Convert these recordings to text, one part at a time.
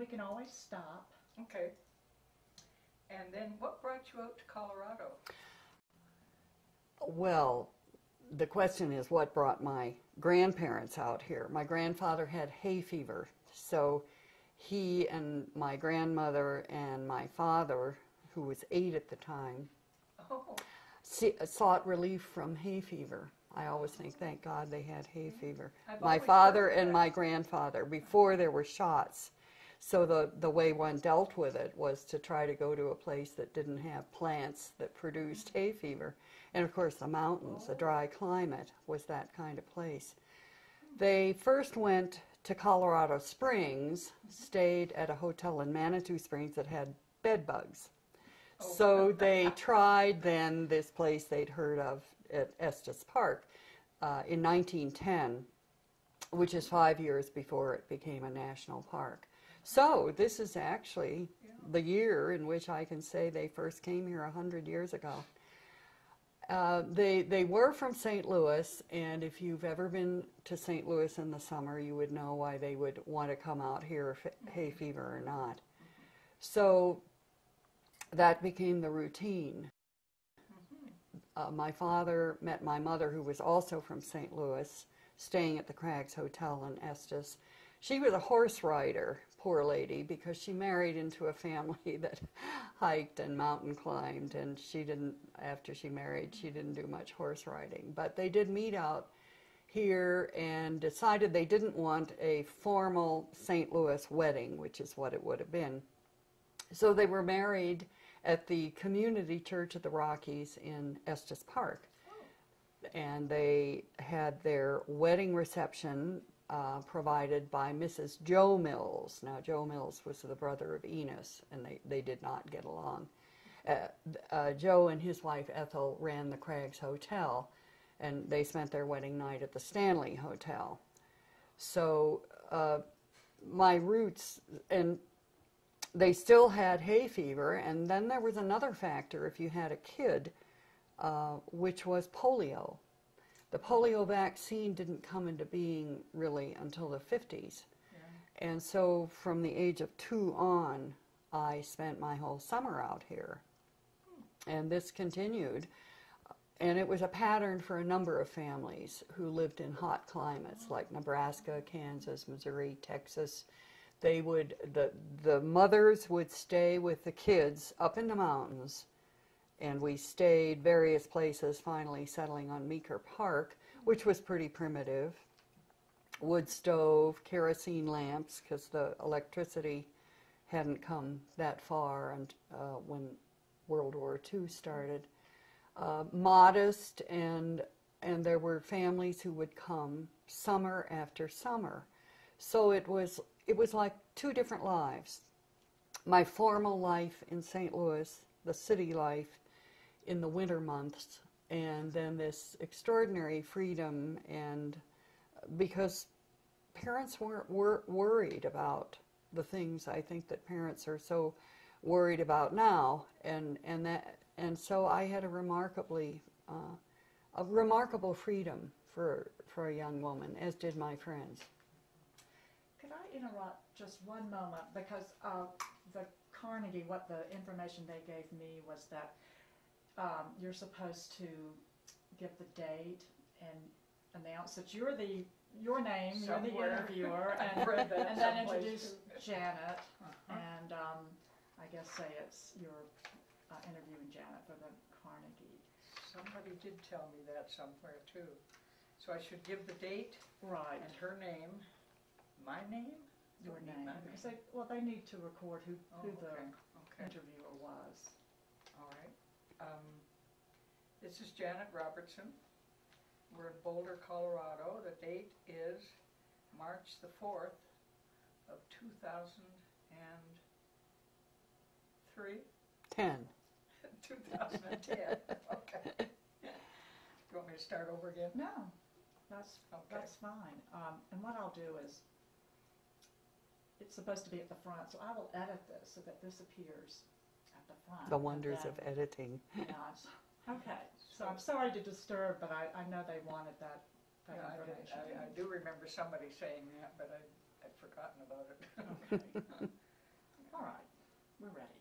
we can always stop. Okay. And then what brought you out to Colorado? Well, the question is what brought my grandparents out here. My grandfather had hay fever, so he and my grandmother and my father, who was eight at the time, Oh, see, sought relief from hay fever. I always think, thank God they had hay mm-hmm. fever. I've my father and my grandfather, before there were shots. So the, the way one dealt with it was to try to go to a place that didn't have plants that produced hay fever. And of course, the mountains, a dry climate, was that kind of place. They first went to Colorado Springs, stayed at a hotel in Manitou Springs that had bed bugs. So they tried then this place they'd heard of at Estes Park uh, in 1910, which is five years before it became a national park. So this is actually the year in which I can say they first came here 100 years ago. Uh, they they were from St. Louis, and if you've ever been to St. Louis in the summer, you would know why they would want to come out here hay fever or not. So that became the routine. Uh, my father met my mother, who was also from St. Louis, staying at the Crags Hotel in Estes. She was a horse rider, poor lady, because she married into a family that hiked and mountain climbed, and she didn't, after she married, she didn't do much horse riding. But they did meet out here and decided they didn't want a formal St. Louis wedding, which is what it would have been. So they were married at the Community Church of the Rockies in Estes Park. Oh. And they had their wedding reception uh, provided by Mrs. Joe Mills. Now, Joe Mills was the brother of Enos, and they, they did not get along. Uh, uh, Joe and his wife Ethel ran the Crags Hotel, and they spent their wedding night at the Stanley Hotel. So, uh, my roots, and they still had hay fever, and then there was another factor if you had a kid, uh, which was polio. The polio vaccine didn't come into being really until the 50s. And so from the age of two on, I spent my whole summer out here. Hmm. And this continued. And it was a pattern for a number of families who lived in hot climates hmm. like Nebraska, Kansas, Missouri, Texas. They would the the mothers would stay with the kids up in the mountains, and we stayed various places. Finally, settling on Meeker Park, which was pretty primitive. Wood stove, kerosene lamps, because the electricity hadn't come that far, and uh, when World War II started, uh, modest and and there were families who would come summer after summer. So it was it was like two different lives. My formal life in St. Louis, the city life in the winter months, and then this extraordinary freedom and because parents weren't were worried about the things I think that parents are so worried about now, and and that and so I had a remarkably uh, a remarkable freedom for for a young woman, as did my friends. Could I interrupt just one moment because uh, the Carnegie, what the information they gave me was that um, you're supposed to give the date and announce that you're the your name, you're the interviewer, and, and then introduce. Janet, Uh-huh. and um, I guess say it's you're uh, interviewing Janet for the Carnegie. Somebody did tell me that somewhere too. So I should give the date Right. and her name, my name? Your name, because they, well, they need to record who, Oh, who the okay, okay, interviewer was. All right. Um, This is Janet Robertson. We're in Boulder, Colorado. The date is March the fourth of two thousand and three? Ten. 2010, okay. Do you want me to start over again? No, that's, Okay. that's fine. Um, and what I'll do is, it's supposed to be at the front, so I will edit this so that this appears at the front. The wonders of editing. Yes. Okay, so I'm sorry to disturb, but I, I know they wanted that, that Yeah, I information. I, I do remember somebody saying that, but I, I'd forgotten about it. Okay. All right, we're ready.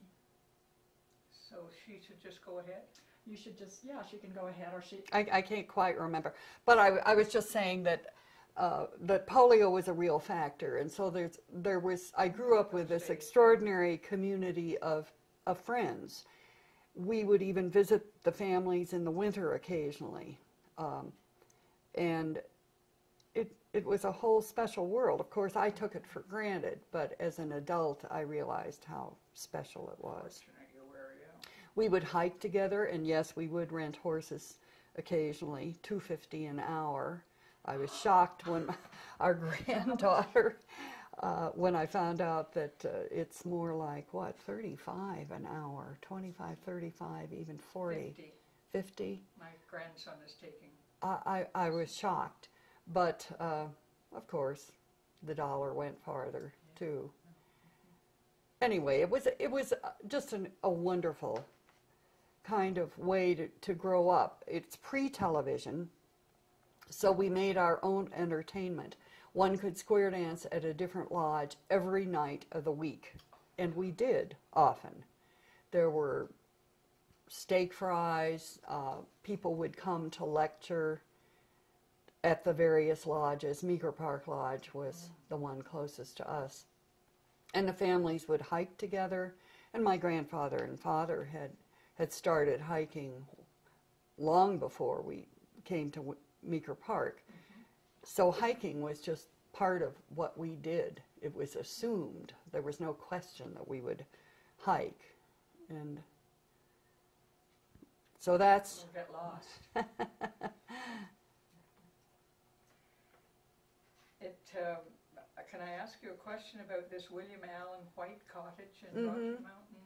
So she should just go ahead? You should just, yeah, she can go ahead, or she, I, I can't quite remember, but I, I was just saying that uh, that polio was a real factor, and so there's there was I grew up with this extraordinary community of of friends. We would even visit the families in the winter occasionally, um, and it it was a whole special world. Of course, I took it for granted, but as an adult, I realized how special it was. Fortunate you were, yeah. We would hike together, and yes, we would rent horses occasionally, two fifty an hour. I was shocked when our granddaughter, uh, when I found out that uh, it's more like what thirty five an hour, 25, 35, even 40, Fifty. 50. My grandson is taking, I, I, I was shocked, but uh, of course, the dollar went farther too. Anyway, it was it was uh, just an, a wonderful kind of way to, to grow up. It's pre-television, so we made our own entertainment. One could square dance at a different lodge every night of the week, and we did often. There were steak fries. Uh, people would come to lecture at the various lodges. Meeker Park Lodge was the one closest to us. And the families would hike together. And my grandfather and father had, had started hiking long before we came to Meeker Park. So hiking was just part of what we did. It was assumed. There was no question that we would hike. And so that's we'll get lost. It, um, can I ask you a question about this William Allen White Cottage in Rocky Mhm. Mountain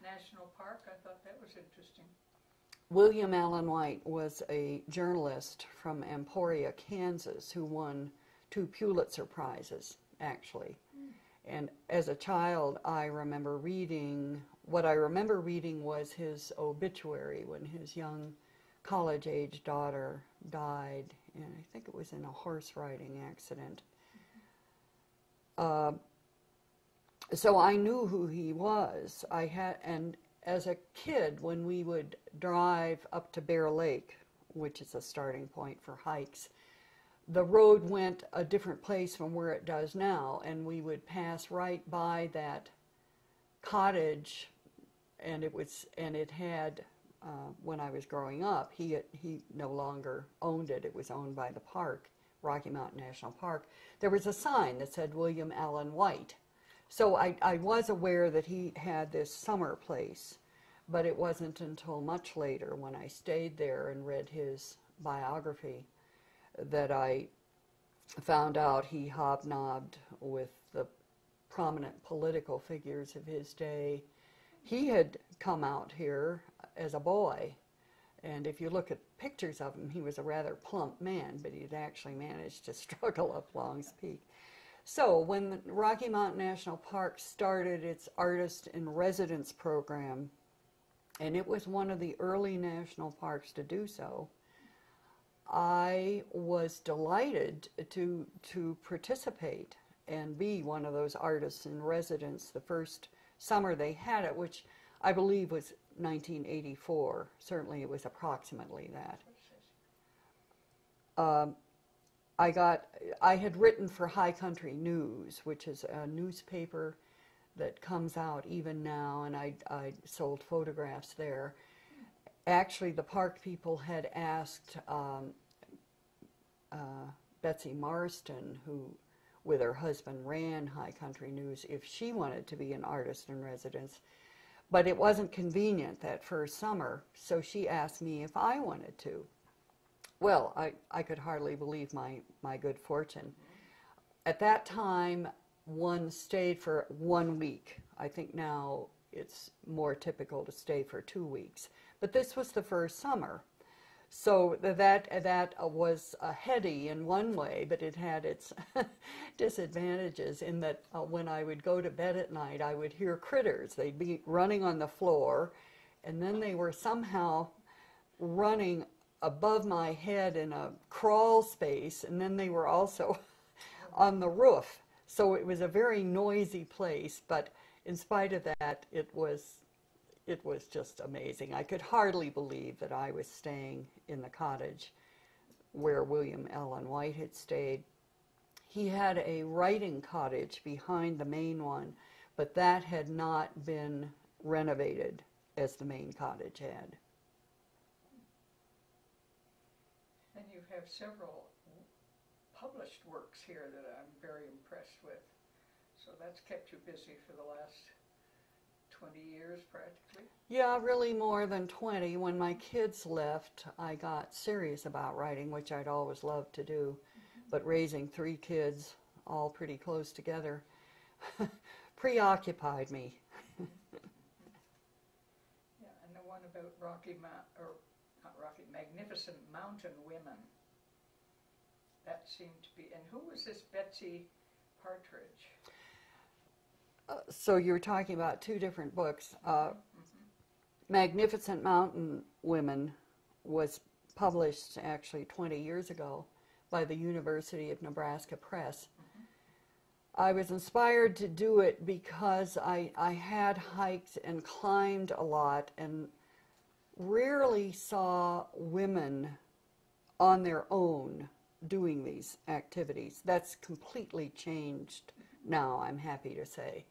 National Park? I thought that was interesting. William Allen White was a journalist from Emporia, Kansas, who won two Pulitzer Prizes, actually. And as a child, I remember reading, what I remember reading was his obituary when his young college age daughter died, and I think it was in a horse riding accident. Uh, so I knew who he was. I had, and as a kid, when we would drive up to Bear Lake, which is a starting point for hikes, the road went a different place from where it does now, and we would pass right by that cottage, and it was, and it had. Uh, when I was growing up, he he no longer owned it. It was owned by the park, Rocky Mountain National Park. There was a sign that said William Allen White, so I, I was aware that he had this summer place, but it wasn't until much later when I stayed there and read his biography that I found out he hobnobbed with the prominent political figures of his day. He had come out here as a boy, and if you look at pictures of him, he was a rather plump man, but he'd actually managed to struggle up Long's Peak. So, when Rocky Mountain National Park started its artist in residence program, and it was one of the early national parks to do so, I was delighted to to participate and be one of those artists in residence the first summer they had it, which I believe was 1984. Certainly, it was approximately that. Um, I got, I had written for High Country News, which is a newspaper that comes out even now, and I, I sold photographs there. Actually, the park people had asked um, uh, Betsy Marston, who with her husband ran High Country News, if she wanted to be an artist in residence. But it wasn't convenient that first summer, so she asked me if I wanted to. Well, I, I could hardly believe my, my good fortune. At that time, one stayed for one week. I think now it's more typical to stay for two weeks. But this was the first summer. So that, that uh, was uh, heady in one way, but it had its disadvantages in that uh, when I would go to bed at night, I would hear critters. They'd be running on the floor, and then they were somehow running above my head in a crawl space, and then they were also on the roof. So it was a very noisy place, but in spite of that, it was it was just amazing. I could hardly believe that I was staying in the cottage where William Allen White had stayed. He had a writing cottage behind the main one, but that had not been renovated as the main cottage had. And you have several published works here that I'm very impressed with. So that's kept you busy for the last twenty years practically. Yeah, really more than 20. When my kids left, I got serious about writing, which I'd always loved to do. Mm-hmm. But raising three kids, all pretty close together, preoccupied me. Yeah, and the one about Rocky Mount, or not Rocky, Magnificent Mountain Women. That seemed to be, and who was this Betsy Partridge? Uh, so you were talking about two different books. Uh, Magnificent Mountain Women was published actually 20 years ago by the University of Nebraska Press. I was inspired to do it because I, I had hiked and climbed a lot and rarely saw women on their own doing these activities. That's completely changed now, I'm happy to say.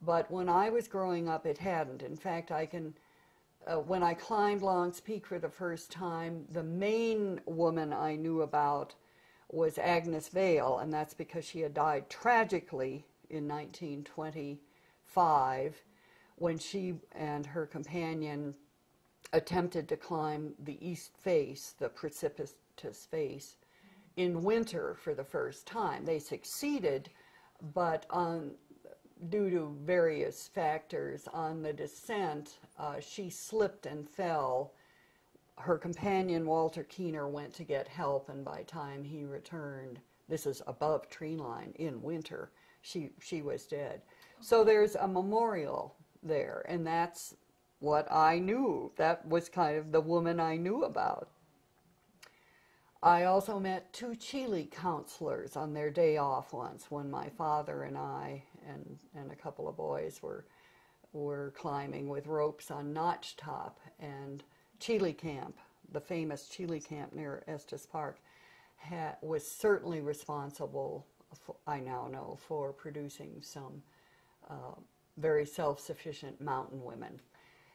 But when I was growing up, it hadn't. In fact, I can, uh, when I climbed Long's Peak for the first time, the main woman I knew about was Agnes Vail, and that's because she had died tragically in 1925 when she and her companion attempted to climb the east face, the precipitous face, in winter for the first time. They succeeded, but on due to various factors on the descent, uh, she slipped and fell. Her companion Walter Kiener went to get help, and by time he returned, this is above tree line in winter. She she was dead. So there's a memorial there, and that's what I knew. That was kind of the woman I knew about. I also met two Cheley counselors on their day off once when my father and I and, and a couple of boys were were climbing with ropes on Notch Top and Cheley Camp, the famous Cheley Camp near Estes Park, ha- was certainly responsible, for, I now know, for producing some uh, very self-sufficient mountain women.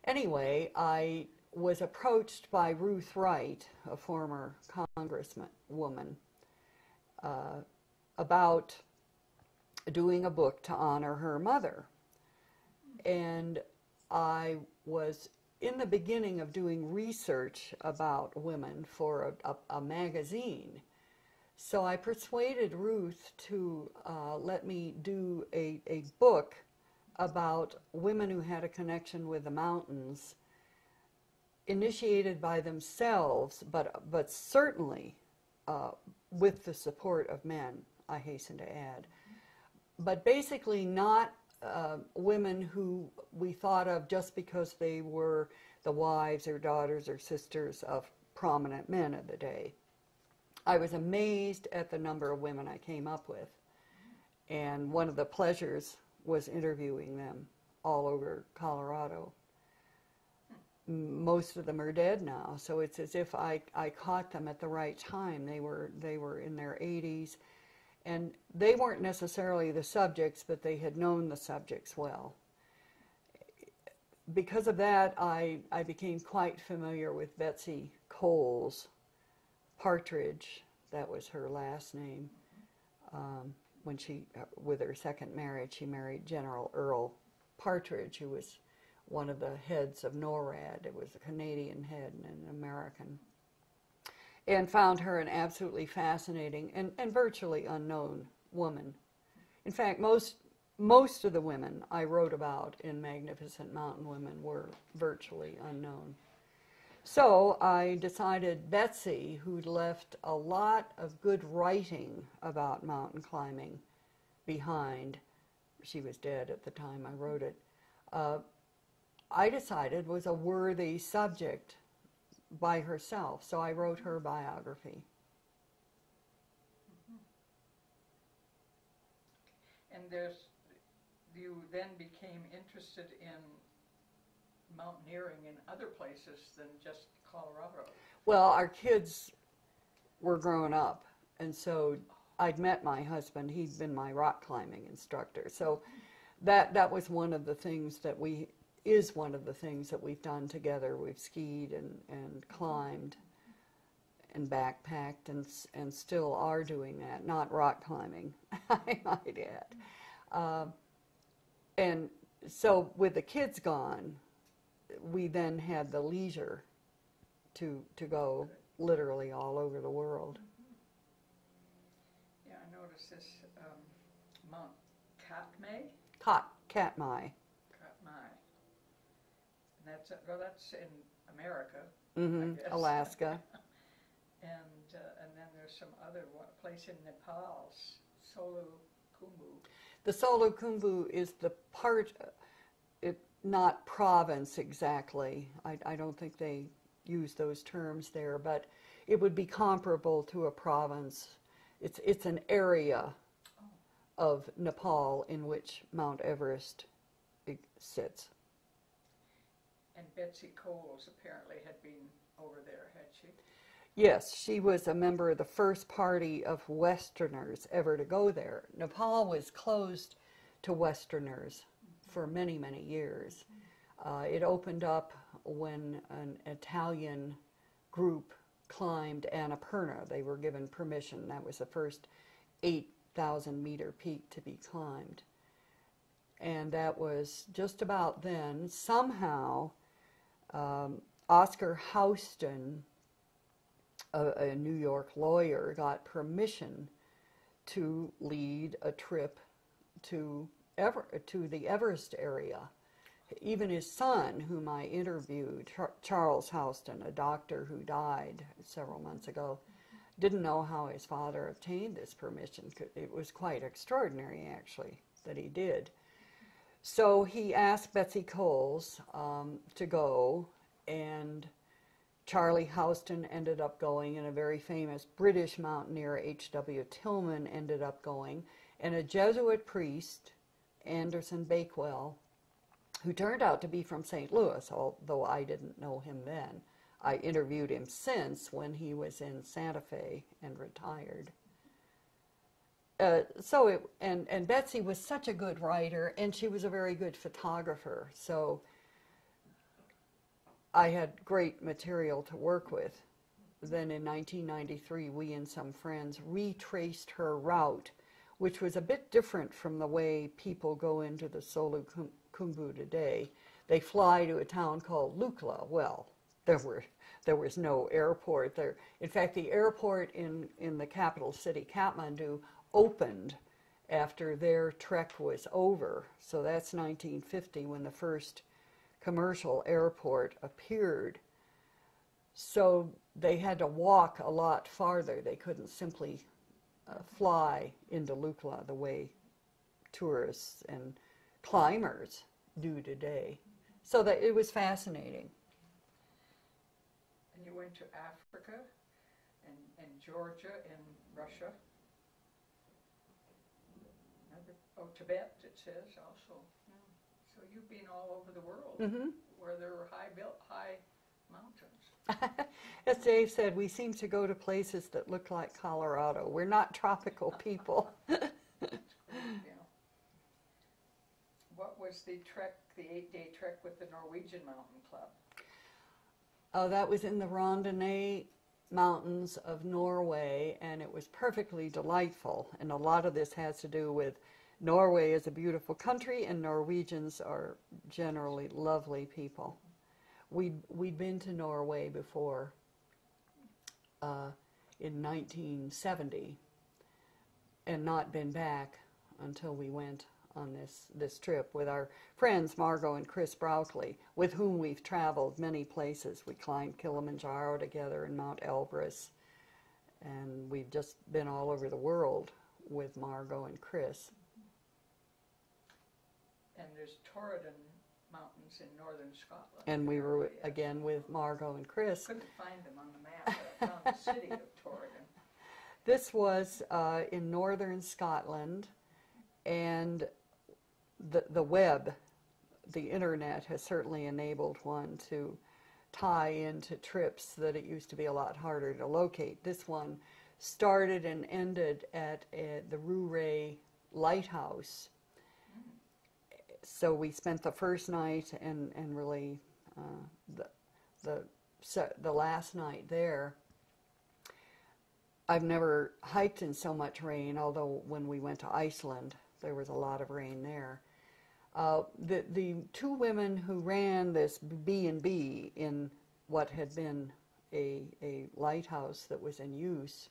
Anyway, I was approached by Ruth Wright, a former congressman woman, uh, about doing a book to honor her mother. And I was in the beginning of doing research about women for a, a, a magazine. So I persuaded Ruth to uh, let me do a, a book about women who had a connection with the mountains, initiated by themselves, but, but certainly uh, with the support of men, I hasten to add. But basically, not uh, women who we thought of just because they were the wives or daughters or sisters of prominent men of the day. I was amazed at the number of women I came up with. And one of the pleasures was interviewing them all over Colorado. Most of them are dead now, so it's as if I, I caught them at the right time. They were they were in their 80s, and they weren't necessarily the subjects, but they had known the subjects well. Because of that, I, I became quite familiar with Betsy Cowles Partridge. That was her last name. Um, when she, with her second marriage, she married General Earl Partridge, who was one of the heads of NORAD. It was a Canadian head and an American. And found her an absolutely fascinating and, and virtually unknown woman. In fact, most most of the women I wrote about in Magnificent Mountain Women were virtually unknown. So I decided Betsy, who'd left a lot of good writing about mountain climbing behind, she was dead at the time I wrote it, uh, I decided was a worthy subject by herself. So I wrote her biography. Mm-hmm. And there's, you then became interested in mountaineering in other places than just Colorado. Well, our kids were growing up, and so I'd met my husband. He'd been my rock climbing instructor. So that that was one of the things that we is one of the things that we've done together. We've skied and, and climbed and backpacked and and still are doing that. Not rock climbing, I might add. Um, and so with the kids gone, we then had the leisure to to go literally all over the world. Yeah, I noticed this um, Mount Katmai, Katmai. Katmai. That's, well, that's in America. hmm guess. Alaska. And, uh, and then there's some other one, place in Nepal, Solu Kumbu. The Solukhumbu is the part, uh, it, not province exactly. I, I don't think they use those terms there, but it would be comparable to a province. It's, it's an area of Nepal in which Mount Everest sits. And Betsy Cowles apparently had been over there, had she? Yes, she was a member of the first party of Westerners ever to go there. Nepal was closed to Westerners for many, many years. Uh, it opened up when an Italian group climbed Annapurna. They were given permission. That was the first 8,000 meter peak to be climbed. And that was just about then. Somehow, um, Oscar Houston a, a New York lawyer got permission to lead a trip to Ever to the Everest area. Even his son, whom I interviewed, Char- Charles Houston, a doctor who died several months ago, didn't know how his father obtained this permission. It was quite extraordinary, actually, that he did. So he asked Betsy Cowles um, to go, and Charlie Houston ended up going, and a very famous British mountaineer, H.W. Tilman, ended up going, and a Jesuit priest, Anderson Bakewell, who turned out to be from St. Louis, although I didn't know him then. I interviewed him since when he was in Santa Fe and retired. Uh, so it and and Betsy was such a good writer, and she was a very good photographer. So I had great material to work with. Then in 1993, we and some friends retraced her route, which was a bit different from the way people go into the Solu Kumbu today. They fly to a town called Lukla. Well, there were there was no airport there. In fact, the airport in in the capital city, Kathmandu, opened after their trek was over. So that's 1950 when the first commercial airport appeared. So they had to walk a lot farther. They couldn't simply uh, fly into Lukla the way tourists and climbers do today. So that it was fascinating. And you went to Africa and, and Georgia and Russia. Oh, Tibet, it says also. Yeah. So you've been all over the world hmm where there were high built, high mountains. As Dave said, we seem to go to places that look like Colorado. We're not tropical people. Yeah. What was the trek, the eight day trek with the Norwegian Mountain Club? Oh, that was in the Rondane Mountains of Norway, and it was perfectly delightful. And a lot of this has to do with Norway is a beautiful country, and Norwegians are generally lovely people. We'd, we'd been to Norway before uh, in 1970 and not been back until we went on this, this trip with our friends Margot and Chris Brauckley, with whom we've traveled many places. We climbed Kilimanjaro together and Mount Elbrus, and we've just been all over the world with Margot and Chris. And there's Torridon Mountains in northern Scotland. And we were again with Margot and Chris. Couldn't find them on the map, but I found the city of Torridon. This was uh, in northern Scotland, and the the web the internet has certainly enabled one to tie into trips that it used to be a lot harder to locate. This one started and ended at uh, the Rua Reidh Lighthouse. So we spent the first night and, and really uh, the, the, se- the last night there. I've never hiked in so much rain, although when we went to Iceland, there was a lot of rain there. Uh, the the two women who ran this B and B in what had been a a lighthouse that was in use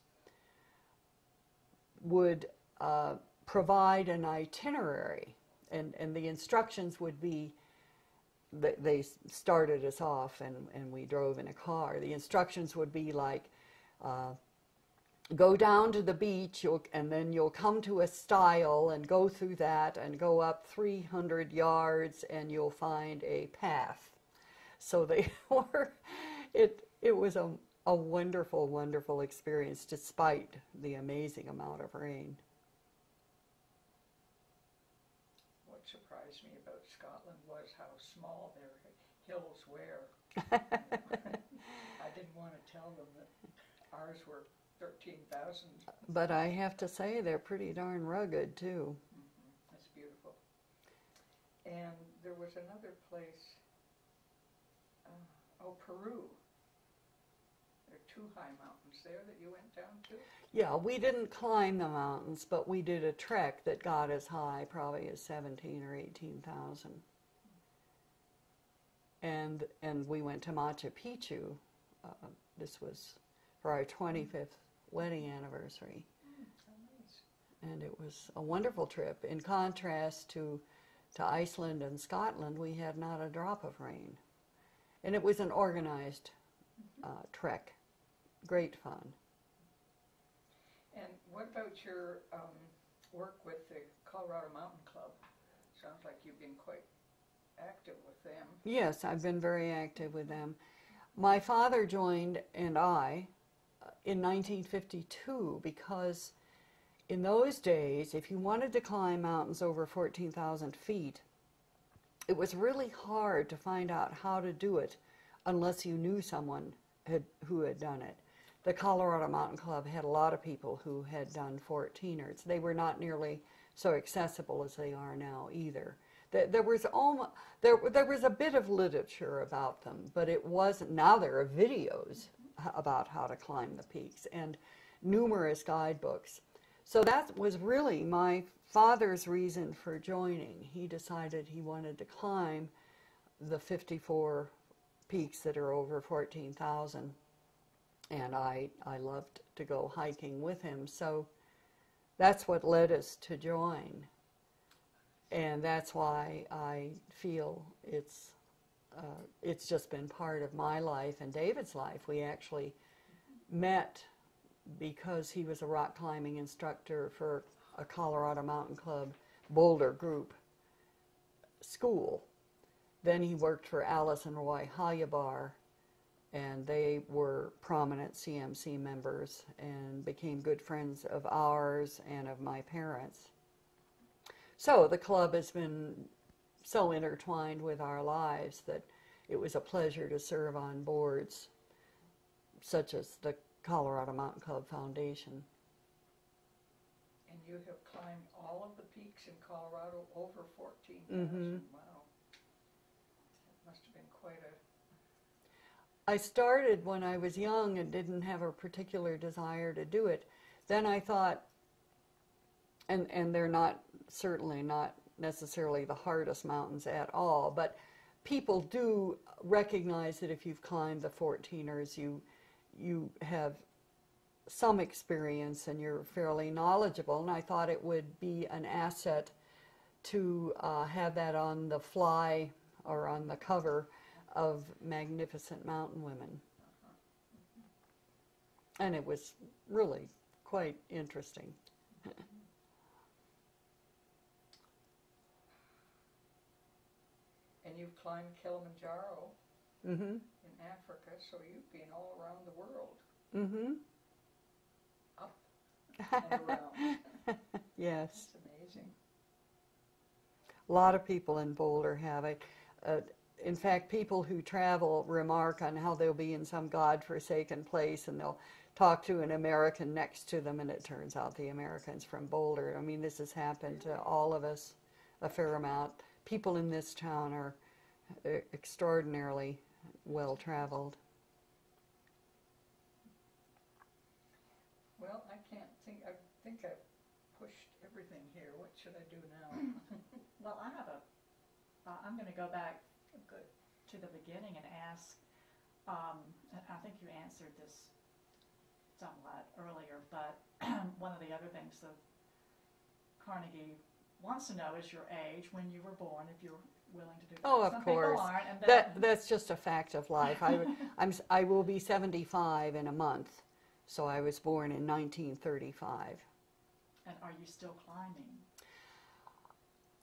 would uh, provide an itinerary, and and the instructions would be. They, started us off, and and we drove in a car. The instructions would be like. Uh, go down to the beach and then you'll come to a stile and go through that and go up 300 yards and you'll find a path so they were it it was a, a wonderful wonderful experience despite the amazing amount of rain What surprised me about Scotland was how small their hills were. I didn't want to tell them that ours were thirteen thousand. but i have to say they're pretty darn rugged too That's beautiful. And there was another place, uh, oh, Peru. There are two high mountains there that you went down to? yeah we didn't climb the mountains but we did a trek that got as high probably as 17 or 18,000 and and we went to Machu Picchu. Uh, this was for our 25th wedding anniversary, and it was a wonderful trip. In contrast to to Iceland and Scotland, we had not a drop of rain, and it was an organized uh, trek. Great fun. And what about your um, work with the Colorado Mountain Club? Sounds like you've been quite active with them. Yes, I've been very active with them. My father joined and I uh, in 1952 because in those days, if you wanted to climb mountains over 14,000 feet, it was really hard to find out how to do it unless you knew someone had, who had done it. The Colorado Mountain Club had a lot of people who had done 14ers. They were not nearly so accessible as they are now either. There, was almost there there was a bit of literature about them, but it wasn't. Now there are videos about how to climb the peaks and numerous guidebooks. So that was really my father's reason for joining. He decided he wanted to climb the 54 peaks that are over 14,000, and I I loved to go hiking with him. So that's what led us to join and that's why I feel it's uh, it's just been part of my life and David's life. We actually met because he was a rock climbing instructor for a Colorado Mountain Club Boulder group school. Then he worked for Alice and Roy Holubar, and they were prominent CMC members and became good friends of ours and of my parents. So the club has been so intertwined with our lives that it was a pleasure to serve on boards such as the Colorado Mountain Club Foundation. And you have climbed all of the peaks in Colorado over 14,000. Mhm. Wow. That must have been quite a. I started when I was young and didn't have a particular desire to do it. Then I thought, and, and they're not, certainly not necessarily the hardest mountains at all, but people do recognize that if you've climbed the 14ers, you, you have some experience and you're fairly knowledgeable. And I thought it would be an asset to uh, have that on the fly or on the cover of Magnificent Mountain Women. And it was really quite interesting. And you've climbed Kilimanjaro Mm-hmm. in Africa, so you've been all around the world, Mm-hmm. up and around. yes. That's amazing. A lot of people in Boulder have it. Uh, in fact, people who travel remark on how they'll be in some godforsaken place and they'll talk to an American next to them, and it turns out the American's from Boulder. I mean, this has happened to all of us a fair amount. People in this town are extraordinarily well traveled. Well, I can't think, I think I've pushed everything here. What should I do now? Well, I have a, uh, I'm gonna go back to the beginning and ask, um, I think you answered this somewhat earlier, but one of the other things that Carnegie wants to know is your age, when you were born, if you're willing to do that. Oh, of Some course. people aren't, and That, that's just a fact of life. I, I'm, I will be 75 in a month, so I was born in 1935. and are you still climbing?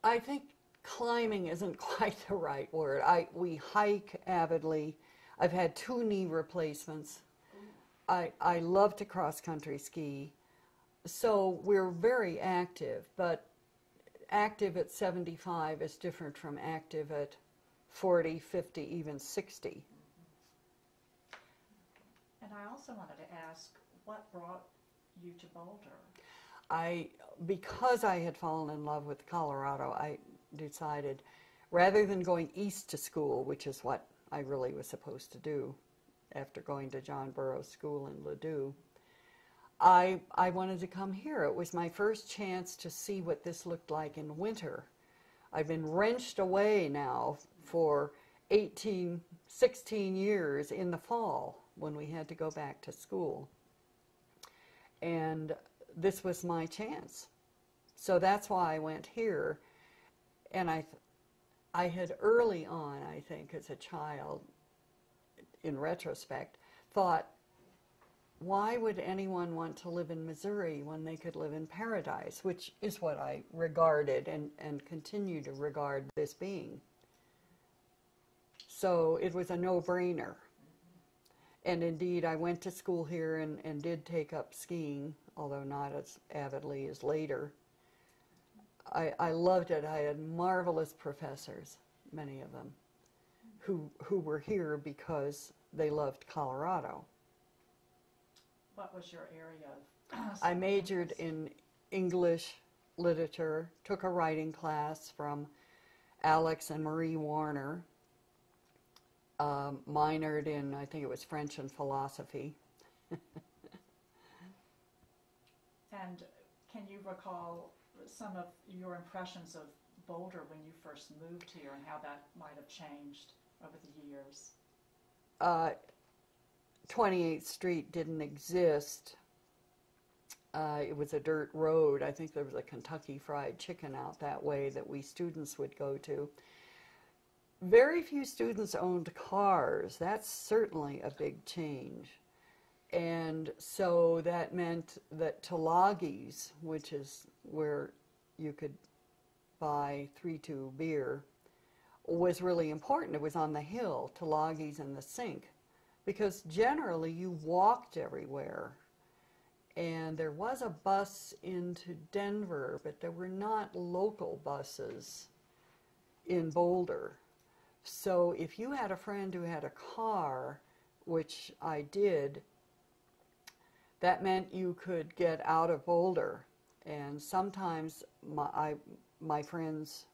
I think climbing isn't quite the right word. I we hike avidly. I've had two knee replacements. I I love to cross country ski. So we're very active, but active at 75 is different from active at 40, 50, even 60. And I also wanted to ask, what brought you to Boulder? I because I had fallen in love with Colorado, I decided rather than going east to school, which is what I really was supposed to do after going to John Burroughs School in Ladue, I I wanted to come here. It was my first chance to see what this looked like in winter. I've been wrenched away now for 18, 16 years in the fall when we had to go back to school. And this was my chance. So that's why I went here. And I, I had early on, I think, as a child, in retrospect, thought, why would anyone want to live in Missouri when they could live in paradise, which is what I regarded and, and continue to regard this being. So it was a no brainer. And indeed, I went to school here and, and did take up skiing, although not as avidly as later. I, I loved it. I had marvelous professors, many of them, who, who were here because they loved Colorado. What was your area of? I majored in English literature, took a writing class from Alex and Marie Warner, um, minored in, I think it was French and philosophy. And can you recall some of your impressions of Boulder when you first moved here and how that might have changed over the years? Uh, 28th Street didn't exist. Uh, it was a dirt road. I think there was a Kentucky Fried Chicken out that way that we students would go to. Very few students owned cars. That's certainly a big change. And so that meant that Tulagi's, which is where you could buy 3 2 beer, was really important. It was on the hill, Tulagi's and the sink, because generally you walked everywhere. And there was a bus into Denver, but there were not local buses in Boulder. So if you had a friend who had a car, which I did, that meant you could get out of Boulder. And sometimes my, I, my friends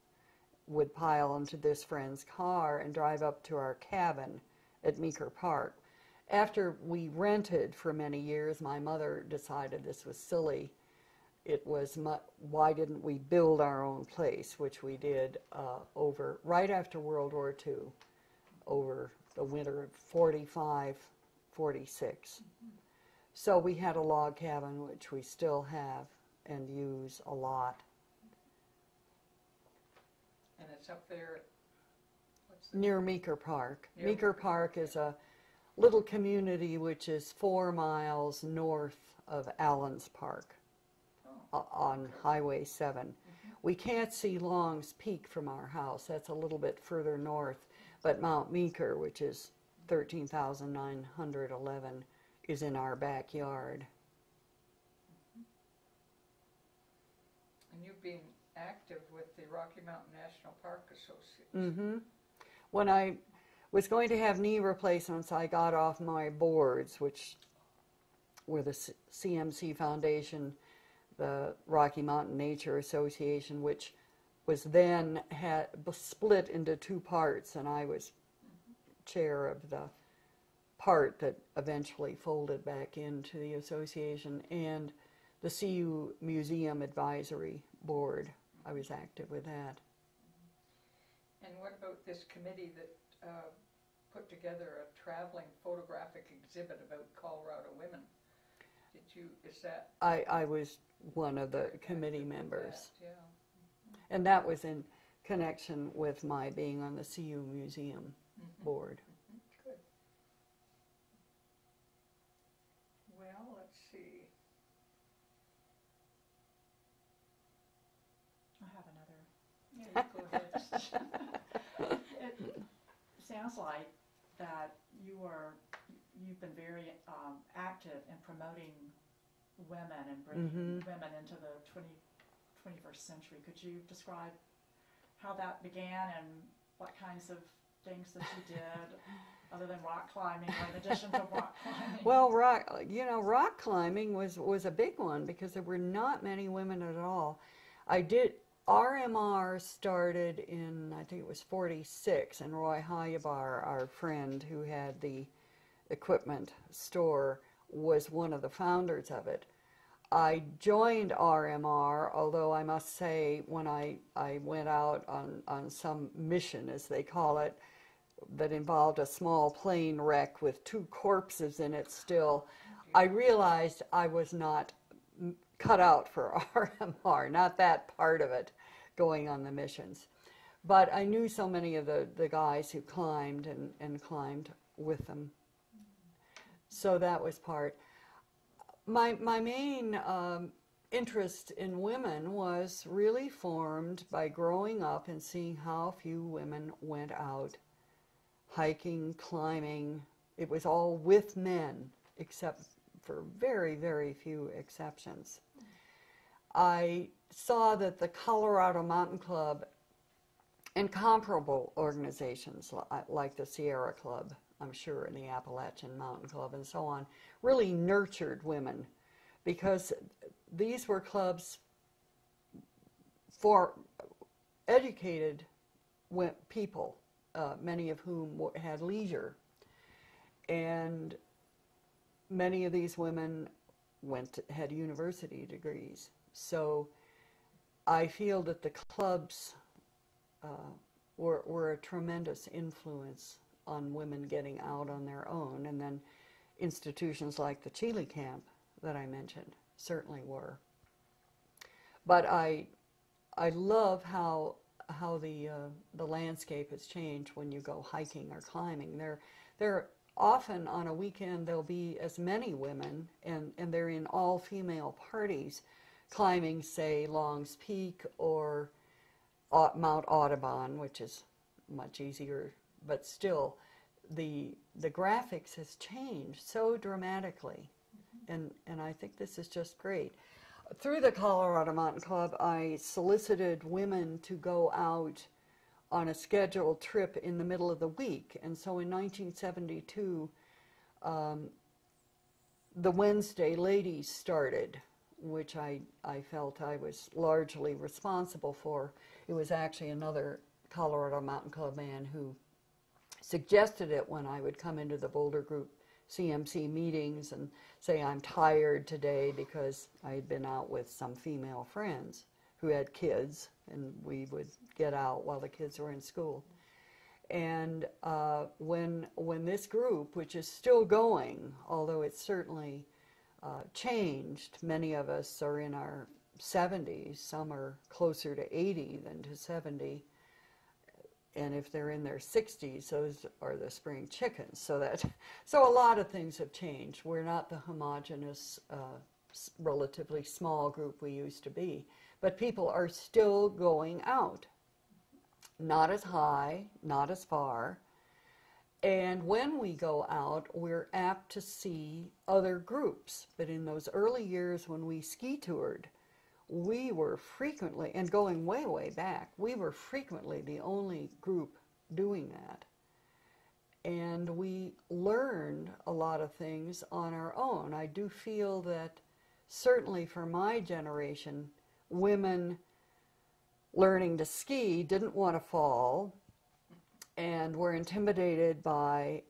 would pile into this friend's car and drive up to our cabin at Meeker Park. After we rented for many years, my mother decided this was silly. It was mu- why didn't we build our own place, which we did uh, over right after World War II, over the winter of 45, 46. So we had a log cabin, which we still have and use a lot. And it's up there, Near Meeker Park. Meeker Meeker, Park is a little community which is four miles north of Allen's Park oh, on Highway 7. We can't see Long's Peak from our house. That's a little bit further north. But Mount Meeker, which is 13,911, is in our backyard. and you've been active with the Rocky Mountain National Park Association. Mm -hmm. When I was going to have knee replacements, I got off my boards, which were the CMC Foundation, the Rocky Mountain Nature Association, which was then had split into two parts, and I was chair of the part that eventually folded back into the association, and the CU Museum Advisory Board. I was active with that. And what about this committee that uh, put together a traveling photographic exhibit about Colorado women? Did you, is that? I, I was one of the committee members, Yeah. and that was in connection with my being on the CU Museum Mhm. board. Good. Well, let's see. I have another. Yeah, go ahead. It sounds like that you are, you've been very um, active in promoting women and bringing Mhm. women into the 20, 21st century. Could you describe how that began and what kinds of things that you did other than rock climbing or in addition to rock climbing? Well, rock, you know, rock climbing was was a big one because there were not many women at all. I did RMR started in I think it was 46 and Roy Holubar, our friend who had the equipment store was one of the founders of it. I joined RMR, although I must say when I, I went out on, on some mission, as they call it, that involved a small plane wreck with two corpses in it still, I realized I was not mm, cut out for RMR, not that part of it, going on the missions. But I knew so many of the, the guys who climbed and, and climbed with them. So that was part. My, my main um, interest in women was really formed by growing up and seeing how few women went out hiking, climbing. It was all with men, except for very, very few exceptions. I saw that the Colorado Mountain Club and comparable organizations like the Sierra Club, I'm sure, and the Appalachian Mountain Club and so on, really nurtured women because these were clubs for educated people, uh, many of whom had leisure. And many of these women went to, had university degrees. So I feel that the clubs uh, were, were a tremendous influence on women getting out on their own. And then institutions like the Cheley camp that I mentioned certainly were. But I, I love how how the uh, the landscape has changed when you go hiking or climbing. There, there often on a weekend there'll be as many women, and and they're in all female parties, climbing say Long's Peak or Mount Audubon, which is much easier, but still, the the graphics has changed so dramatically, and and I think this is just great. Through the Colorado Mountain Club, I solicited women to go out on a scheduled trip in the middle of the week, and so in 1972, um, the Wednesday Ladies started, which I, I felt I was largely responsible for. It was actually another Colorado Mountain Club man who suggested it when I would come into the Boulder Group CMC meetings and say I'm tired today because I had been out with some female friends who had kids, and we would get out while the kids were in school. And uh, when when this group, which is still going, although it's certainly uh, changed, many of us are in our 70s. Some are closer to 80 than to 70 and if they're in their 60s, those are the spring chickens. So that, so a lot of things have changed. We're not the homogenous, uh, relatively small group we used to be, but people are still going out. Not as high, not as far. And when we go out, we're apt to see other groups. But in those early years when we ski toured, we were frequently, and going way, way back, we were frequently the only group doing that. And we learned a lot of things on our own. I do feel that certainly for my generation, women learning to ski didn't want to fall and were intimidated by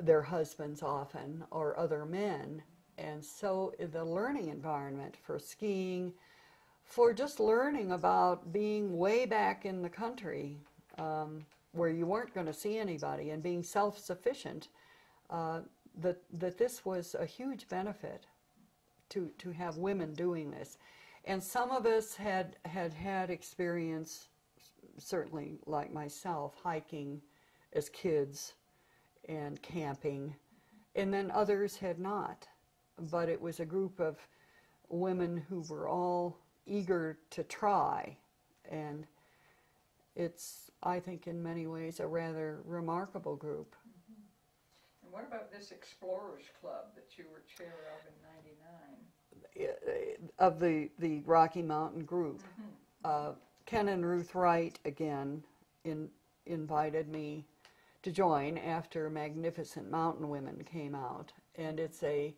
their husbands often or other men. And so the learning environment for skiing, for just learning about being way back in the country um, where you weren't going to see anybody and being self sufficient, uh, that, that this was a huge benefit to, to have women doing this. And some of us had had, had experience, certainly like myself, hiking as kids and camping, and then others had not. But it was a group of women who were all eager to try, and it's, I think, in many ways, a rather remarkable group. And what about this Explorers Club that you were chair of in ninety-nine? uh, Of the, the Rocky Mountain group, uh, Ken and Ruth Wright again in, invited me to join after Magnificent Mountain Women came out, and it's a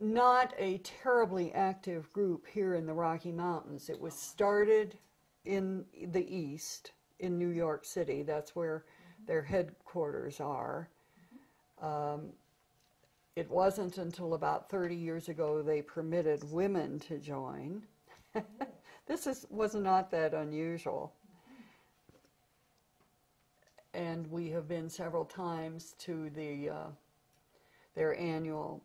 not a terribly active group here in the Rocky Mountains. It was started in the east, in New York City. That's where their headquarters are. Um, it wasn't until about 30 years ago they permitted women to join. this is, was not that unusual. And we have been several times to the, uh, their annual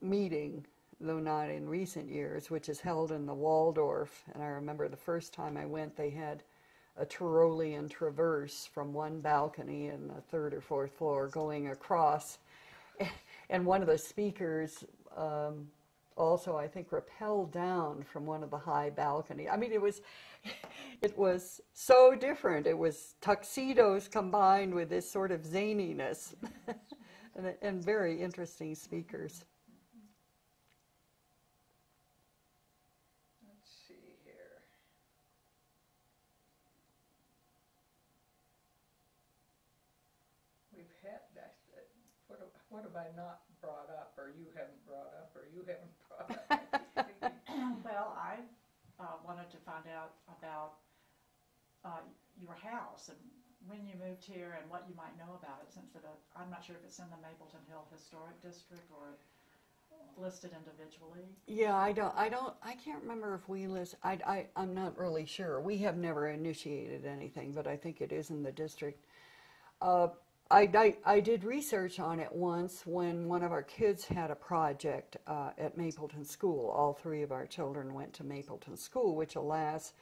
meeting, though not in recent years, which is held in the Waldorf. And I remember the first time I went, they had a Tyrolean traverse from one balcony in the third or fourth floor going across. And one of the speakers um, also, I think, rappelled down from one of the high balcony. I mean, it was, it was so different. It was tuxedos combined with this sort of zaniness, and, and very interesting speakers. Let's see here. We've had that, what have I not brought up, or you haven't brought up, or you haven't brought up? Well, I uh, wanted to find out about uh, your house and when you moved here and what you might know about it, since it, uh, I'm not sure if it's in the Mapleton Hill Historic District or listed individually. Yeah, I don't, I don't, I can't remember if we list, I, I, I'm not really sure. We have never initiated anything, but I think it is in the district. Uh, I, I, did research on it once when one of our kids had a project uh, at Mapleton School. All three of our children went to Mapleton School, which alas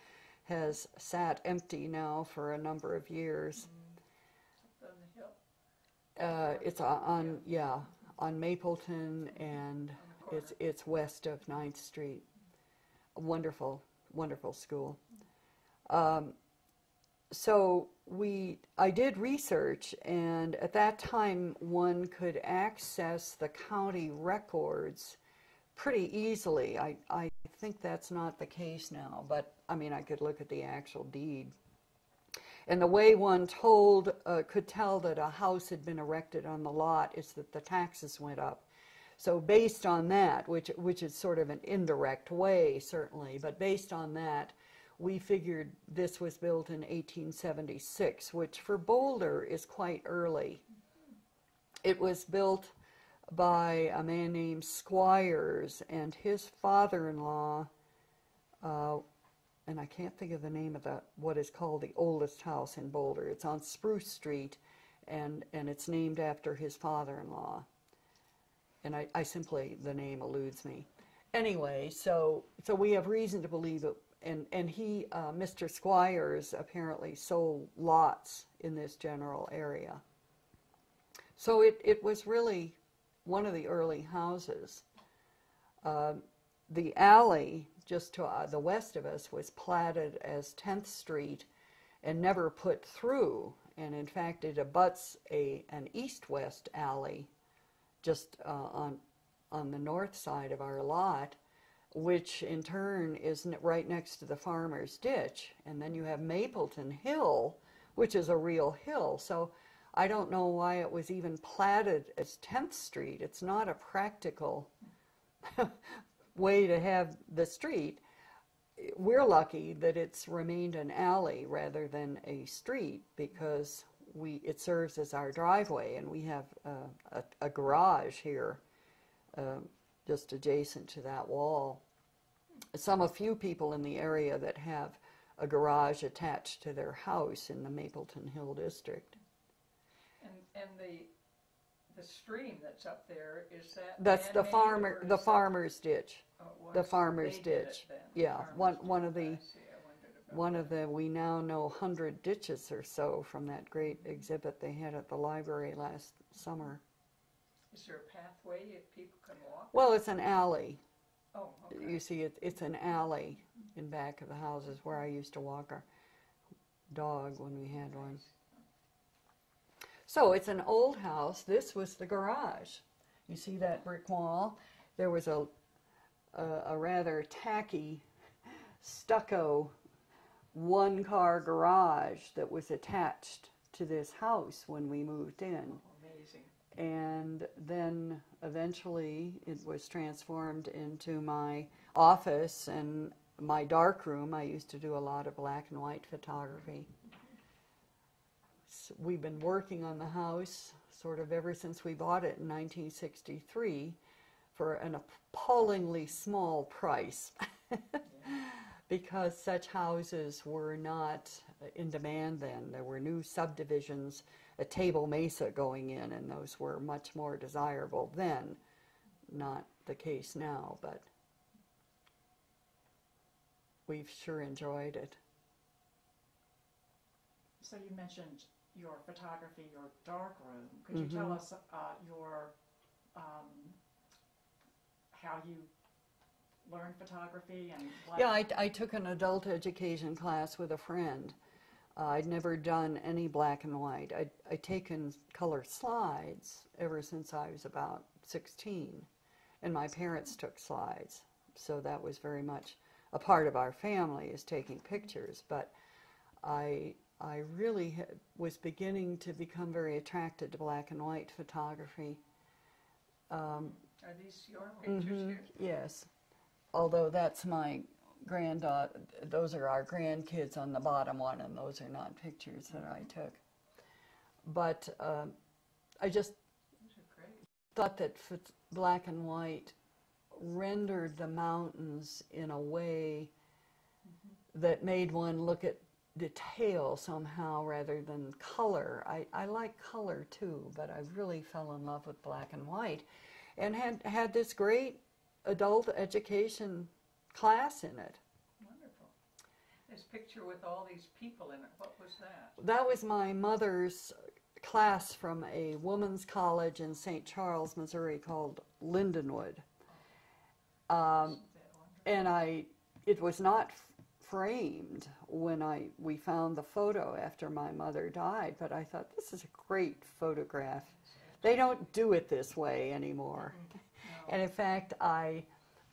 has sat empty now for a number of years. Uh, it's on, yeah, on Mapleton and it's, it's west of Ninth Street. A wonderful, wonderful school. Um, so we, I did research and at that time one could access the county records pretty easily. I, I think that's not the case now, but I mean, I could look at the actual deed. And the way one told, uh, could tell that a house had been erected on the lot is that the taxes went up. So based on that, which, which is sort of an indirect way, certainly, but based on that, we figured this was built in 1876, which for Boulder is quite early. It was built by a man named Squires and his father-in-law, uh, and I can't think of the name of the what is called the oldest house in Boulder. It's on Spruce Street, and and it's named after his father-in-law. And I, I simply the name eludes me. Anyway, so so we have reason to believe it. And and he, uh, Mr. Squires, apparently sold lots in this general area. So it, it was really one of the early houses. Uh, the alley just to uh, the west of us was platted as 10th Street and never put through. And in fact, it abuts a, an east-west alley just uh, on, on the north side of our lot, which in turn is right next to the farmer's ditch. And then you have Mapleton Hill, which is a real hill. So I don't know why it was even platted as 10th Street. It's not a practical way to have the street. We're lucky that it's remained an alley rather than a street because we it serves as our driveway and we have uh, a, a garage here uh, just adjacent to that wall. Some a few people in the area that have a garage attached to their house in the Mapleton Hill district. And, and the, the stream that's up there, is that That's the farmer the farmer's ditch. oh, the farmer's They did it ditch. Yeah, farmer's one- ditch. one of the- I see, I wondered about One that. of the we now know hundred ditches or so from that great exhibit they had at the library last summer. Is there a pathway if people? Well, it's an alley. Oh, okay. You see, it, it's an alley in back of the houses where I used to walk our dog when we had one. So it's an old house. This was the garage. You see that brick wall? There was a, a, a rather tacky stucco one car garage that was attached to this house when we moved in oh, Amazing. and then eventually it was transformed into my office and my dark room. I used to do a lot of black and white photography. S we've been working on the house sort of ever since we bought it in 1963 for an appallingly small price. because such houses were not in demand then. There were new subdivisions at Table Mesa going in, and those were much more desirable then. Not the case now, but we've sure enjoyed it. So you mentioned your photography, your dark room. Could you tell Mhm. us uh, your um, how you learned photography and what? Yeah, I, I took an adult education class with a friend. Uh, I'd never done any black and white. I'd, I'd taken color slides ever since I was about 16, and my parents took slides, so that was very much a part of our family is taking pictures. But I I really ha- was beginning to become very attracted to black and white photography. Um, Are these your pictures Mhm, here? Yes, although that's my granddaughter, those are our grandkids on the bottom one, and those are not pictures that I took. But um, I just thought that black and white rendered the mountains in a way that made one look at detail somehow rather than color. I, I like color too, but I really fell in love with black and white and had, had this great adult education class in it. Wonderful. This picture with all these people in it, what was that? That was my mother's class from a woman's college in St. Charles, Missouri called Lindenwood. Um, Isn't that wonderful? and I, it was not framed when I we found the photo after my mother died, but I thought this is a great photograph. They don't do it this way anymore. And in fact, I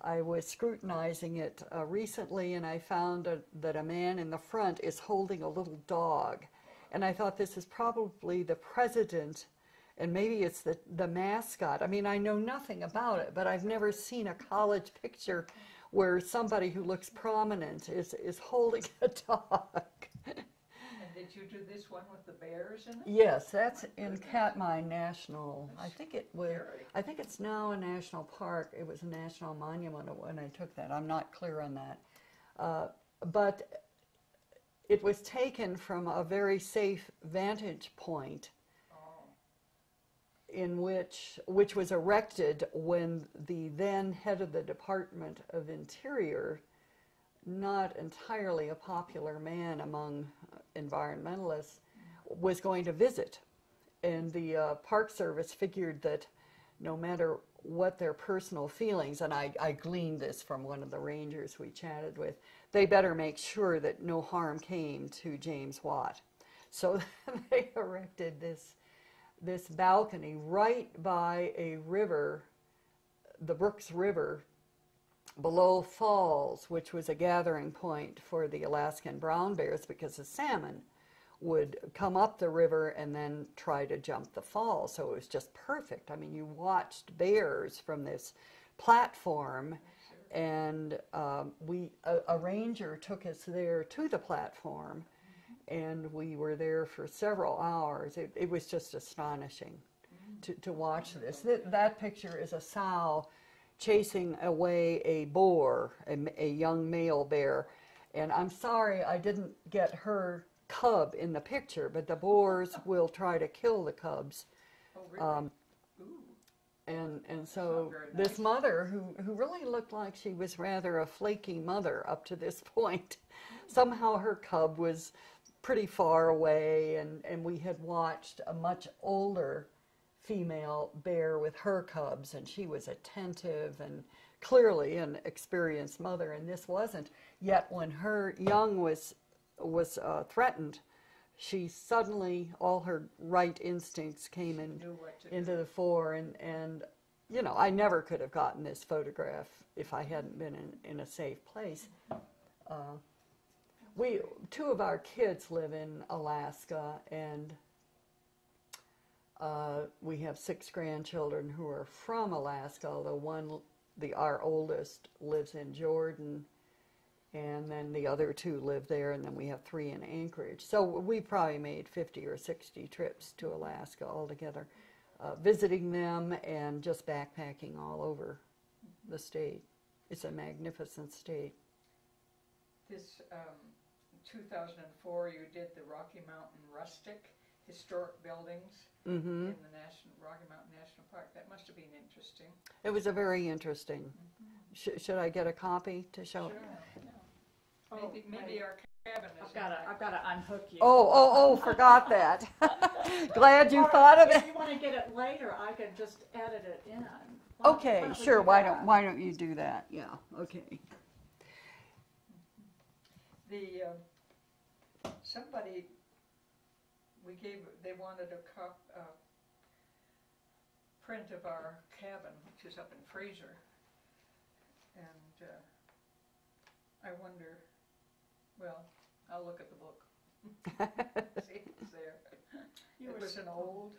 I was scrutinizing it uh, recently, and I found a, that a man in the front is holding a little dog, and I thought this is probably the president, and maybe it's the the mascot. I mean, I know nothing about it, but I've never seen a college picture where somebody who looks prominent is is holding a dog. Did you do this one with the bears in it? yes, that's in Katmai National. I think it was. Scary. I think it's now a national park. It was a national monument when I took that. I'm not clear on that. Uh, but it was taken from a very safe vantage point Oh, in which which was erected when the then head of the Department of Interior, not entirely a popular man among uh, environmentalists, was going to visit, and the uh, Park Service figured that no matter what their personal feelings, and I, I gleaned this from one of the rangers we chatted with, they better make sure that no harm came to James Watt. So they erected this this balcony right by a river, the Brooks River, below falls, which was a gathering point for the Alaskan brown bears because the salmon would come up the river and then try to jump the fall. So it was just perfect. I mean, you watched bears from this platform, and um, we a, a ranger took us there to the platform, and we were there for several hours. It, it was just astonishing to, to watch this. That, that picture is a sow chasing away a boar, a young male bear. And I'm sorry I didn't get her cub in the picture, but the boars will try to kill the cubs. Oh, really? Um, and and so very this mother who who really looked like she was rather a flaky mother up to this point somehow her cub was pretty far away and and we had watched a much older female bear with her cubs and she was attentive and clearly an experienced mother. And this wasn't yet when her young was was uh, threatened. She suddenly all her right instincts came in knew what to into do. the fore. And and you know i never could have gotten this photograph if i hadn't been in, in a safe place. Uh, we two of our kids live in alaska and uh, we have six grandchildren who are from alaska although one the our oldest lives in jordan and then the other two live there, and then we have three in Anchorage. So we probably made 50 or 60 trips to Alaska altogether, uh, visiting them and just backpacking all over the state. It's a magnificent state. This, um, 2004, you did the Rocky Mountain rustic historic buildings hmm in the National, Rocky Mountain National Park. That must have been interesting. It was a very interesting. Sh- should I get a copy to show? Sure, yeah. Oh, Maybe, maybe wait. our cabin is. I've got to, I've got to unhook you. Oh, oh, oh! Forgot that. Glad you Or thought of If it. If you want to get it later, I could just edit it in. Why- Okay, why sure. do Why don't Why don't you do that? Yeah. Okay. The, um, somebody, we gave, they wanted a cop, uh, print of our cabin, which is up in Fraser. And, uh, I wonder, well, I'll look at the book. See if it's there. You It were was s- an old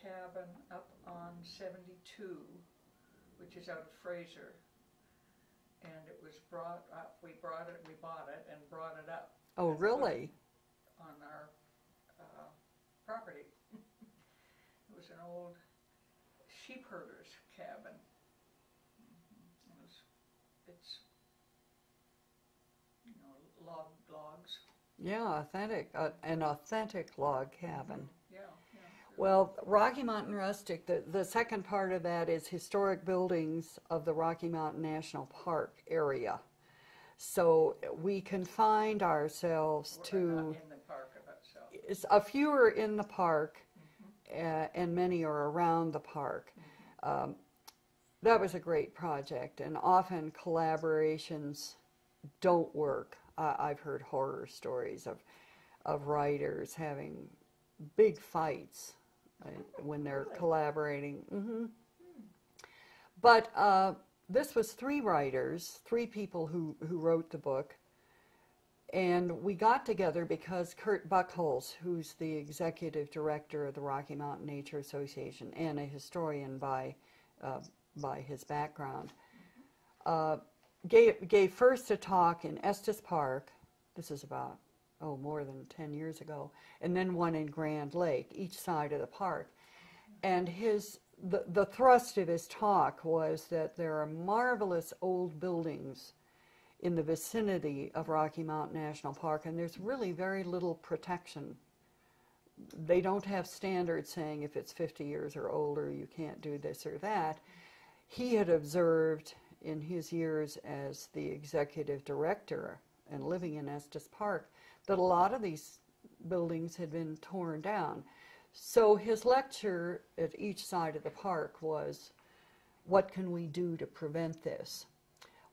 cabin up on seventy-two, which is out of Fraser. And it was brought up, we brought it, we bought it and brought it up Oh, really? on our, property. It was an old sheep herder's cabin. Mhm. It was, it's, you know, log, logs, Yeah, authentic. Uh, an authentic log cabin. yeah, yeah. Well, Rocky Mountain Rustic, the, the second part of that is historic buildings of the Rocky Mountain National Park area. So we confined ourselves to, not in the park of itself. it's, a few are in the park uh, and many are around the park. Um, that was a great project, and often collaborations don't work. Uh, I've heard horror stories of, of writers having big fights uh, when they're Really? collaborating. hmm But uh, this was three writers, three people who, who wrote the book. And we got together because Kurt Buchholtz, who's the executive director of the Rocky Mountain Nature Association and a historian by, uh, by his background, uh, gave, gave first a talk in Estes Park. This is about, oh, more than 10 years ago. And then one in Grand Lake, each side of the park. And his, the, the thrust of his talk was that there are marvelous old buildings in the vicinity of Rocky Mountain National Park, and there's really very little protection. They don't have standards saying if it's 50 years or older, you can't do this or that. He had observed in his years as the executive director and living in Estes Park that a lot of these buildings had been torn down. So his lecture at each side of the park was, What can we do to prevent this?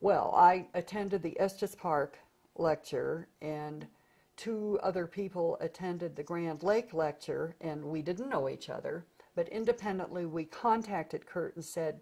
Well, I attended the Estes Park lecture, and two other people attended the Grand Lake lecture, and we didn't know each other, but independently we contacted Kurt and said,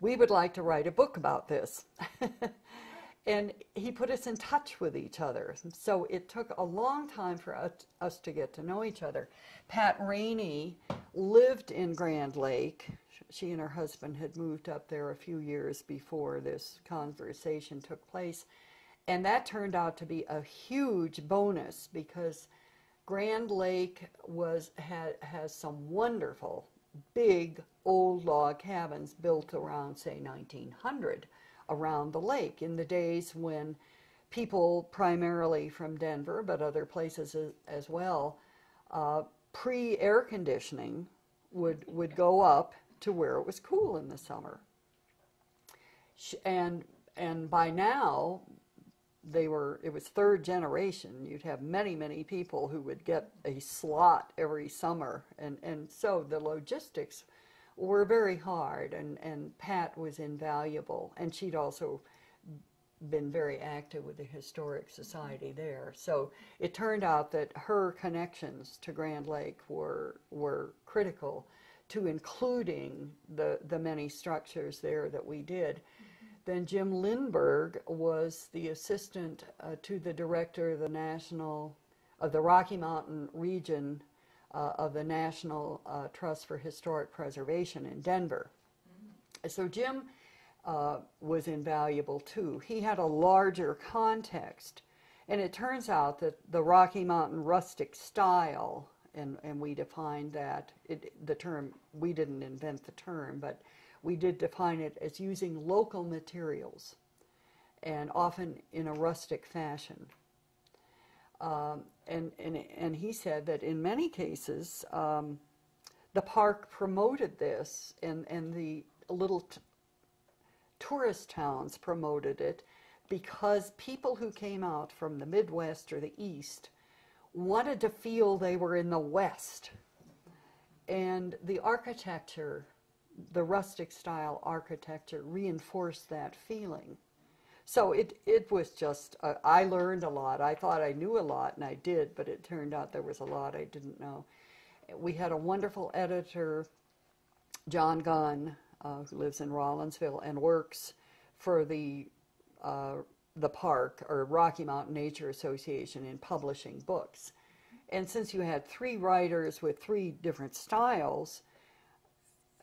we would like to write a book about this. and he put us in touch with each other. So it took a long time for us, to get to know each other. Pat Raney lived in Grand Lake. She and her husband had moved up there a few years before this conversation took place. And that turned out to be a huge bonus because Grand Lake was had has some wonderful big old log cabins built around say 1900 around the lake in the days when people primarily from Denver but other places as, as well uh, pre air conditioning would would go up to where it was cool in the summer. And and by now they were it was third generation. You'd have many many people who would get a slot every summer. And and so the logistics were very hard and and pat was invaluable. And she'd also been very active with the historic society there. So it turned out that her connections to grand lake were were critical to including the the many structures there that we did then Jim Lindberg was the assistant uh, to the director of the National, of the Rocky Mountain region uh, of the National uh, Trust for Historic Preservation in Denver. So Jim uh, was invaluable too. He had a larger context, and it turns out that the Rocky Mountain rustic style, and, and we defined that, it, the term, we didn't invent the term, but we did define it as using local materials and often in a rustic fashion. Um, and, and, and he said that in many cases, um, the park promoted this, and, and the little tourist towns promoted it because people who came out from the Midwest or the East wanted to feel they were in the West. And the architecture the rustic style architecture reinforced that feeling. So it, it was just, uh, I learned a lot. I thought I knew a lot, and I did, but it turned out there was a lot I didn't know. We had a wonderful editor, John Gunn, uh, who lives in Rollinsville and works for the, uh, the park or Rocky Mountain Nature Association in publishing books. And since you had three writers with three different styles,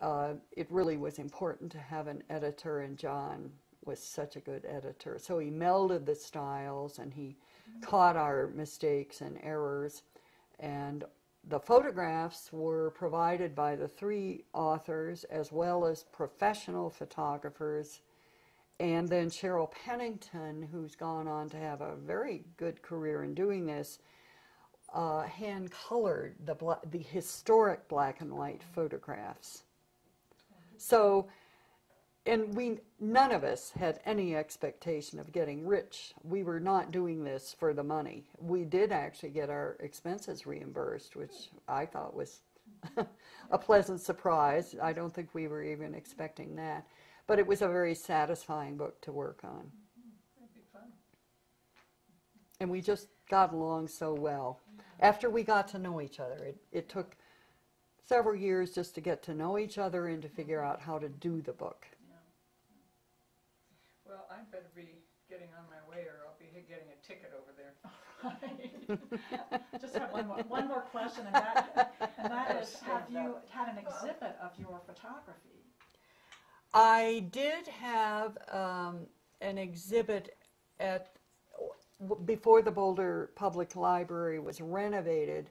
uh, it really was important to have an editor, and John was such a good editor. So he melded the styles and he caught our mistakes and errors. And the photographs were provided by the three authors as well as professional photographers. And then Cheryl Pennington, who's gone on to have a very good career in doing this, uh, hand colored the, bla- the historic black and white photographs. So, and we none of us had any expectation of getting rich. We were not doing this for the money. We did actually get our expenses reimbursed, which I thought was a pleasant surprise. I don't think we were even expecting that. But it was a very satisfying book to work on. Fun. And we just got along so well. After we got to know each other, it, it took several years just to get to know each other and to figure out how to do the book. Well, I better be getting on my way or I'll be getting a ticket over there. Just have one more, one more question, and that, and that is, have you had an exhibit of your photography? I did have um, an exhibit at before the Boulder Public Library was renovated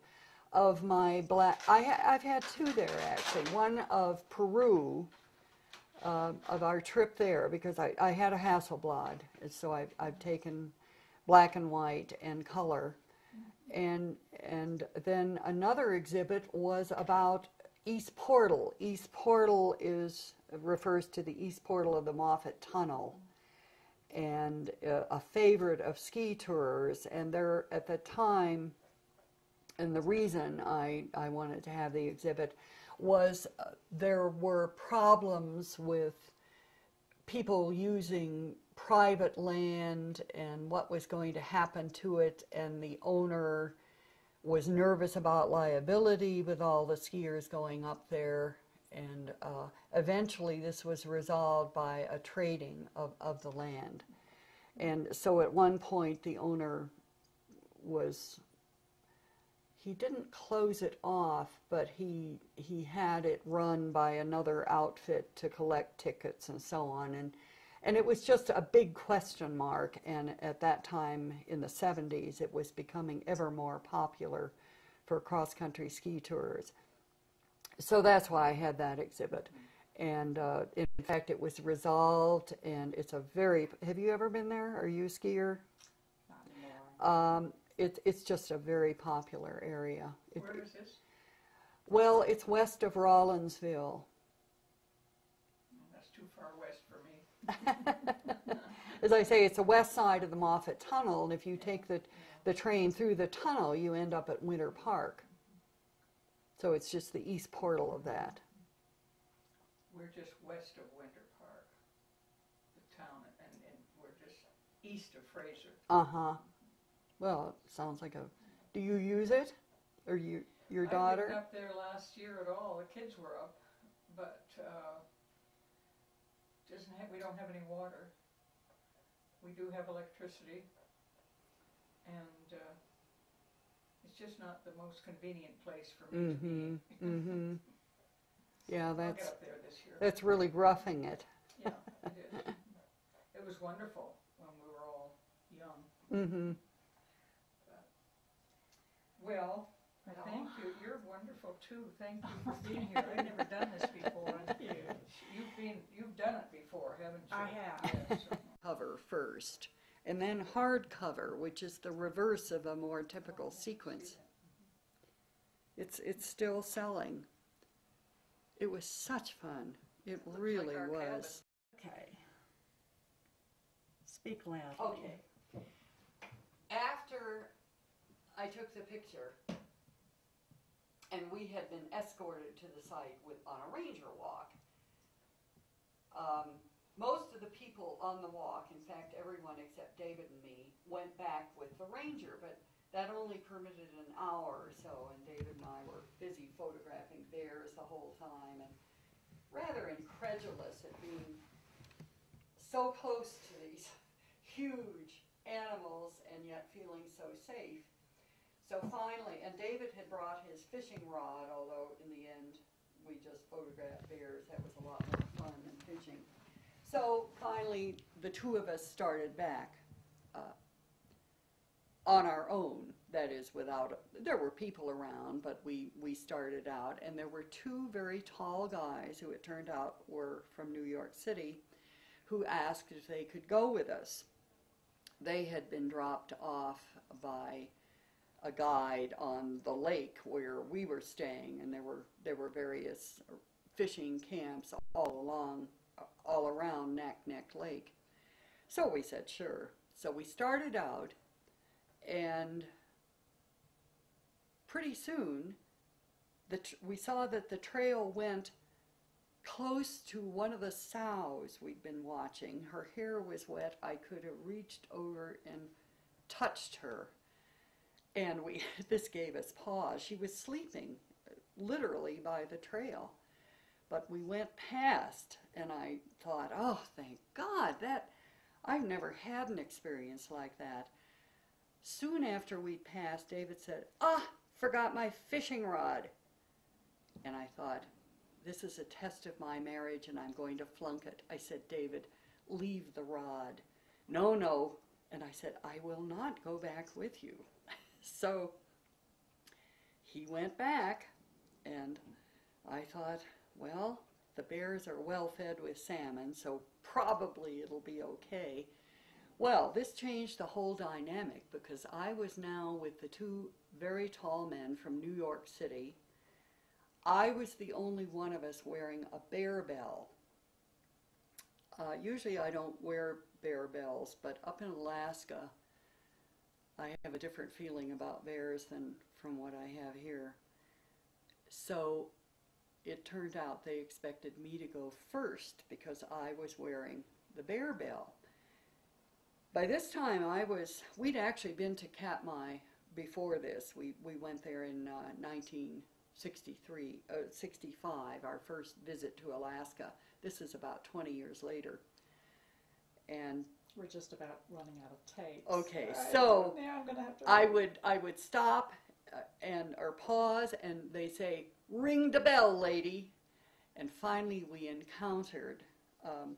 of my black. I, I've had two there actually. One of Peru, uh, of our trip there, because I, I had a Hasselblad, and so I've, I've taken black and white and color, and and then another exhibit was about East Portal. East Portal is refers to the East Portal of the Moffat Tunnel, and uh, a favorite of ski tours. And there at the time and the reason I, I wanted to have the exhibit was uh, there were problems with people using private land and what was going to happen to it, and the owner was nervous about liability with all the skiers going up there. And uh, eventually this was resolved by a trading of, of the land. And so at one point, the owner was he didn't close it off, but he he had it run by another outfit to collect tickets and so on, and and it was just a big question mark. And at that time in the 70s, it was becoming ever more popular for cross country ski tours. So that's why I had that exhibit. And uh, in fact, it was resolved, and it's a very. Have you ever been there? Are you a skier? Not anymore. Um, it, it's just a very popular area. It- Where is this? well, it's west of Rollinsville. That's too far west for me. As I say, it's the west side of the Moffat Tunnel, and if you take the, the train through the tunnel, you end up at Winter Park. So it's just the east portal of that. We're just west of Winter Park, the town, and, and we're just east of Fraser. Uh huh. Well, it sounds like a. Do you use it? Or you, your I daughter? didn't up there last year at all, the kids were up, but, uh, doesn't have, we don't have any water. We do have electricity, and, uh, it's just not the most convenient place for me to be. Mm-hmm. Mm-hmm. Yeah, I'll that's get up there this year. that's really roughing it. Yeah, it is. It was wonderful when we were all young. Mm-hmm. Well, Well, thank you, you're wonderful too, thank you for being here, I've never done this before. and You've been, you've done it before, haven't you? I have. Yes. cover first, and then hardcover, which is the reverse of a more typical sequence. It's it's still selling. It was such fun. It Looks really our was. Okay. Speak loudly. Okay. After I took the picture, and we had been escorted to the site with on a ranger walk. Um, most of the people on the walk, in fact, everyone except David and me, went back with the ranger, but that only permitted an hour or so, and David and I were busy photographing bears the whole time, and rather incredulous at being so close to these huge animals and yet feeling so safe. So finally, and David had brought his fishing rod, although in the end we just photographed bears. That was a lot more fun than fishing. So finally, the two of us started back uh, on our own. That is, without there were people around, but we we started out, and there were two very tall guys who it turned out were from New York City, who asked if they could go with us. They had been dropped off by a guide on the lake where we were staying, and there were there were various fishing camps all along, all around Naknek Lake. So we said sure. So we started out, and pretty soon, we saw that the trail went close to one of the sows we'd been watching. Her hair was wet. I could have reached over and touched her. And we this gave us pause. She was sleeping literally by the trail. But we went past and I thought, "Oh, thank God. That I've never had an experience like that." Soon after we passed, David said, "Ah, forgot my fishing rod." And I thought, this is a test of my marriage and I'm going to flunk it. I said, David, leave the rod. No, no. And I said, I will not go back with you. so he went back and I thought, well, the bears are well fed with salmon, so probably it'll be okay. Well, this changed the whole dynamic because I was now with the two very tall men from New York City I was the only one of us wearing a bear bell. Uh, usually I don't wear bear bells, but up in Alaska, I have a different feeling about bears than from what I have here. So it turned out they expected me to go first because I was wearing the bear bell. By this time, I was, we'd actually been to Katmai before this. We, we went there in uh, 19 63, uh, 65, our first visit to Alaska. This is about 20 years later. And We're just about running out of tape. Okay, I- so now I'm gonna have to. I would I would stop uh, and or pause and they say ring the bell lady and finally we encountered um,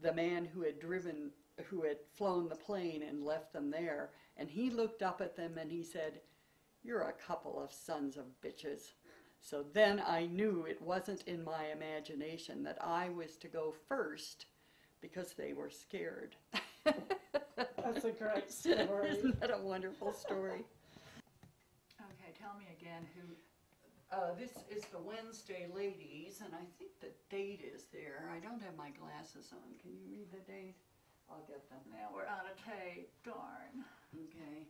the man who had driven who had flown the plane and left them there and he looked up at them and he said you're a couple of sons of bitches so then I knew it wasn't in my imagination that I was to go first because they were scared That's a great story. isn't that a wonderful story? Okay, tell me again who. Uh, this is the Wednesday ladies, and I think the date is there. I don't have my glasses on. Can you read the date? I'll get them. Now we're out of tape, darn. Okay.